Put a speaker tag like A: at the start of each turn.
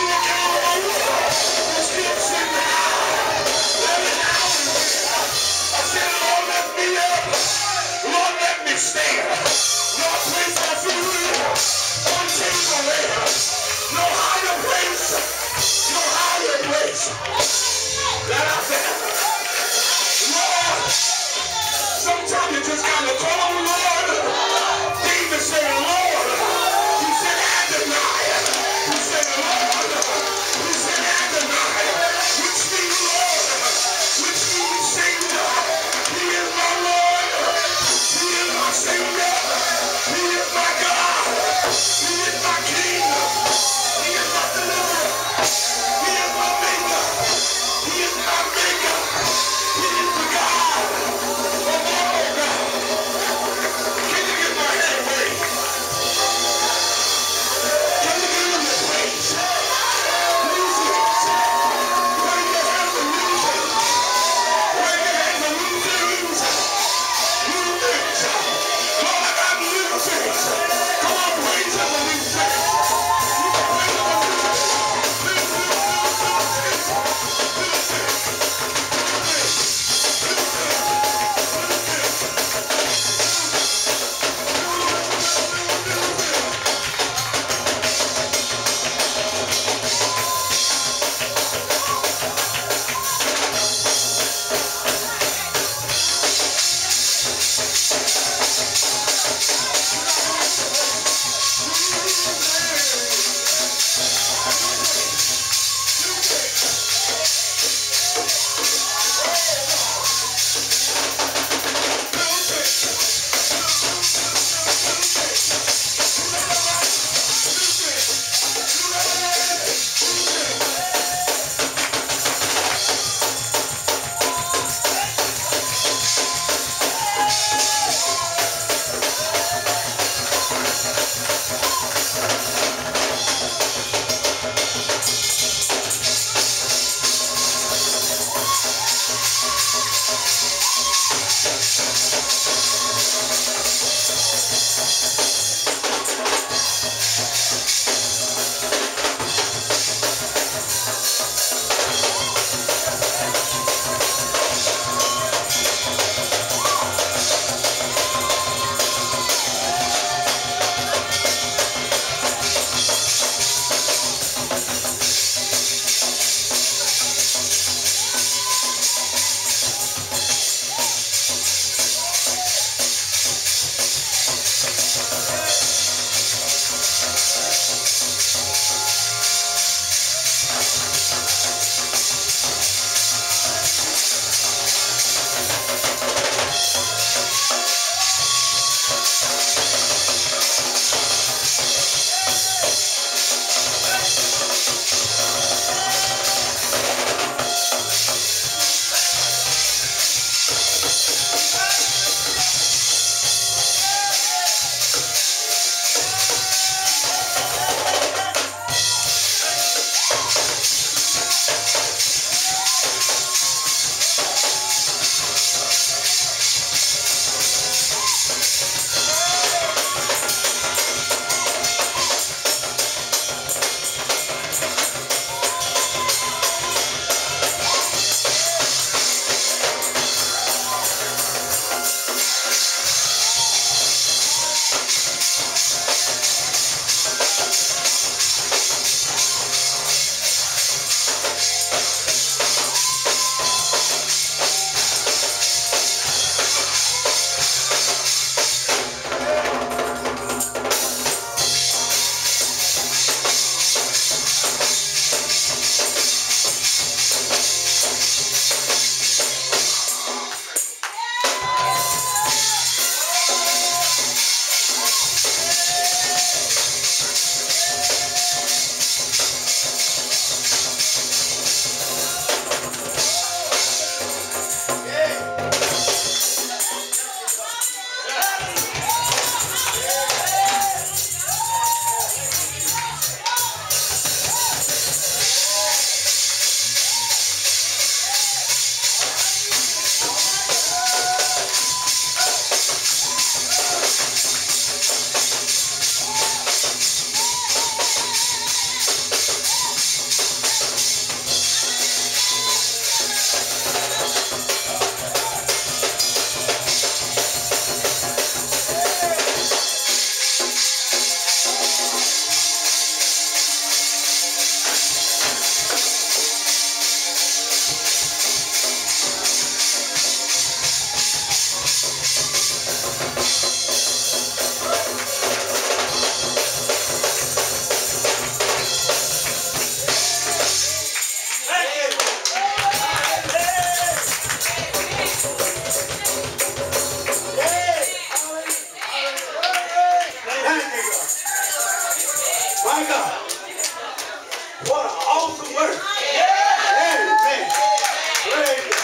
A: you. can My God.
B: What an awesome word.
A: Amen. Praise